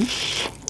Ixi.